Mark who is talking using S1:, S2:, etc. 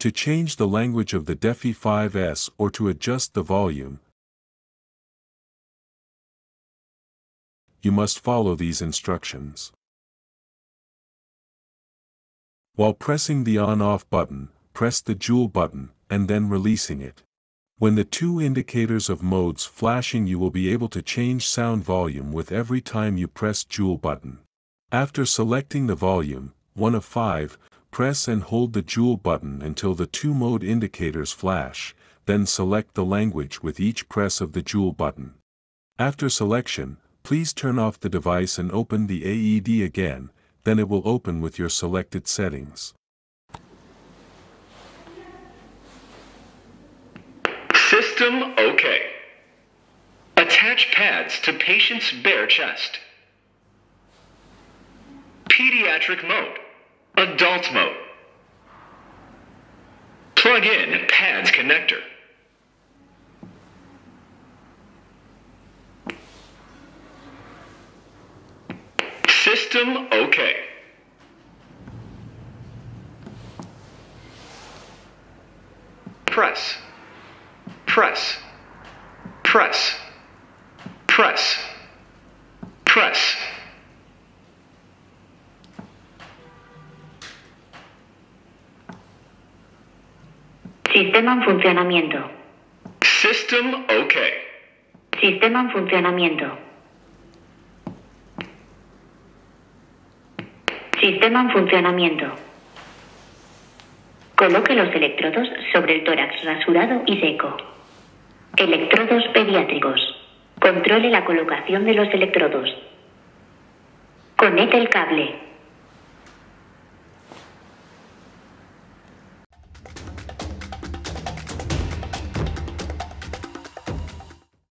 S1: To change the language of the Defi5S or to adjust the volume, you must follow these instructions. While pressing the on-off button, press the joule button, and then releasing it. When the two indicators of modes flashing you will be able to change sound volume with every time you press joule button. After selecting the volume, 1 of 5, press and hold the joule button until the two mode indicators flash, then select the language with each press of the joule button. After selection, please turn off the device and open the AED again, then it will open with your selected settings.
S2: System OK. Attach pads to patient's bare chest. Pediatric mode. Adult mode. Plug in pads connector. System OK. Press. Press. Press. Press. Press.
S3: Sistema en funcionamiento.
S2: System OK.
S3: Sistema en funcionamiento. Sistema en funcionamiento. Coloque los electrodos sobre el tórax rasurado y seco. Electrodos pediátricos. Controle la colocación de los electrodos. Conecte el cable.